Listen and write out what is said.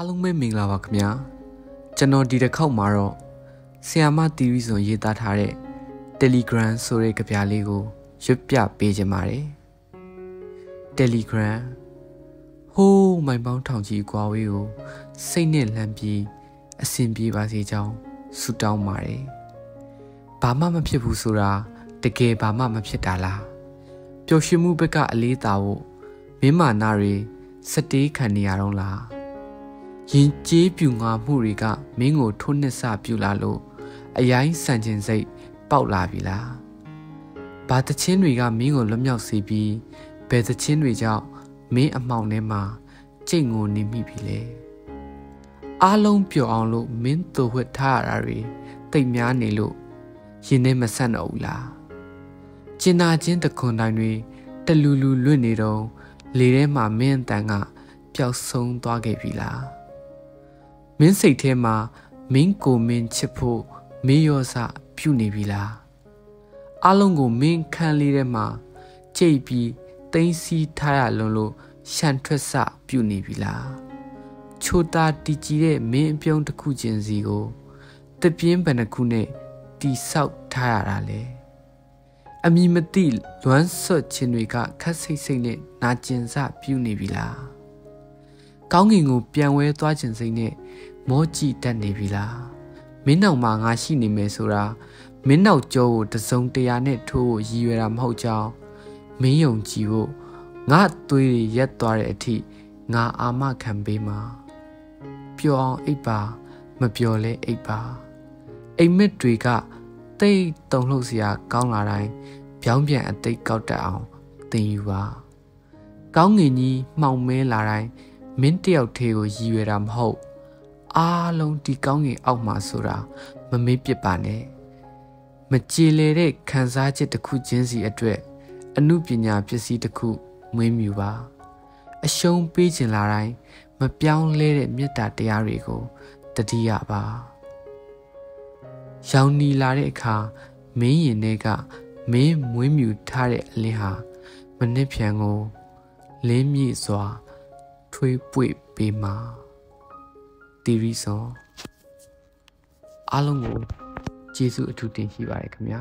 အားလုံးပဲမင်္ဂလာပါခင်ဗျာကျွန်တော်ဒီတစ်ခေါက်မှာတော့ဆီယာမတီရီစွန်ရေးသားထားတဲ့ Telegram ဆိုတဲ့ကြပြလေးကိုရွတ်ပြပေးခြင်းပါတယ် Telegram ဟိုးမိုင်ပေါင်းထောင်ကြီးကွာဝေးကိုစိတ်နဲ့လမ်းပြီးအဆင်ပြေပါစေကြောင်းဆုတောင်းပါတယ်ဘာမှမဖြစ်ဘူးဆိုတာတကယ်ဘာမှမဖြစ်တာလားပျော်ရွှင်မှုဘက်ကအလေးသာဖို့မင်းမာနာတွေစတေးခံနေရတော့လား ရင်ကျေးပြူငါမှုတွေကမင်းကိုထိုးနှစ်ဆပြူလာလို့အယိုင်းဆန်ကျင်စိတ်ပေါက်လာပြီလားဘာတချင်းတွေကမင်းကိုလွတ်မြောက်စေပြီးဘယ်တချင်းတွေကြောင့်မင်းအမှောင်ထဲမှာကြိတ်ငိုနေမိပြီလေအားလုံးပျော်အောင်လို့မင်းတူဝတ်ထားရတာတွေတိတ်များနေလို့ရင်ထဲမဆက်တော့ဘူးလားကျင်နာချင်းတခွန်တိုင်းတွေတလူလူလွတ်နေတော့လေထဲမှာမင်းအတန်ကပျောက်ဆုံးသွားခဲ့ပြီလား မင်းစိတ်ထဲမှာမင်းကိုမင်းချစ်ဖို့မေးရောစပြုနေပြီလားအလုံးကိုမင်းခံလေးထဲမှာကြိတ်ပြီးသိမ်းစီးထားရလွန်းလို့ရှန်ထွက်စပြုနေပြီလားချိုတာတီကြည်တဲ့မင်းအပြုံးတစ်ခုချင်းစီကိုတပြင်းဘယ်နှခုနဲ့တီဆောက်ထားရတာလဲအမိမတိလွမ်းဆွတ်ခြင်းတွေကခက်ဆိတ်ဆိတ်နဲ့နာကျင်စပြုနေပြီလားကောင်းကင်ကိုပြန်ဝဲသွားခြင်းစိတ်နဲ့ မောကြည့်တတ်နေပြီလားမင်းနောက်မှာငါရှိနေမယ်ဆိုတာမင်းနောက်ကျောကိုတစုံတရာနဲ့ထိုးဖို့ရည်ရွယ်တာမဟုတ်ကြောင်းမင်းယုံကြည်ဖို့ငါသွေးတွေရက်သွားတဲ့အထိငါအာမခံပေးမှာပျော်အောင်အိပ်ပါ မပျော်လဲအိပ်ပါအိမ်မက်တွေကတိတ်တုံလှုပ်စရာကောင်းလာတိုင်းပြောင်းပြန်အသိကောက်တတ်အောင်သင်ယူပါကောင်းငင်ကြီးမှောင်မဲလာတိုင်းမင်းတယောက်သေးကိုရည်ရွယ်တာမဟုတ် အားလုံးဒီကောင်းငင်အောက်မှာဆိုတာမမေ့ပစ်ပါနဲ့မကြည်လေတဲ့ခံစားချက်တစ်ခုချင်းစီအတွက်အမှုပညာပစ္စည်းတစ်ခုမွေးမြူပါအရှုံးပေးခြင်းလာတိုင်းမပြောင်းလဲတဲ့မေတ္တာတရားတွေကိုတတိယပါရောင်နီလာတဲ့အခါမင်းရင်တွေကမင်းမွေးမြူထားတဲ့အလင်းဟာမနစ်ဖြန်ကိုလင်းမြင့်စွာထွေးပွေပေးမှာ တီရီစောအားလုံးကိုကျေးဇူးအထူးတင်ရှိပါတယ်ခင်ဗျာ